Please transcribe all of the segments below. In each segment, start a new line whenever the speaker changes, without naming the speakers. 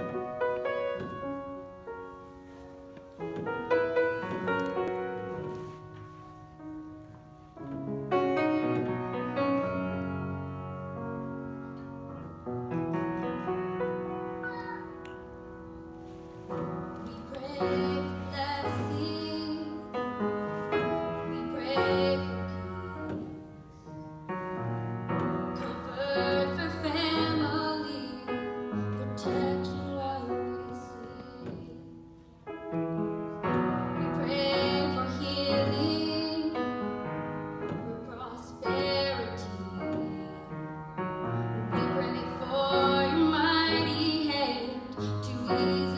Bye. Thank you.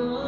Oh.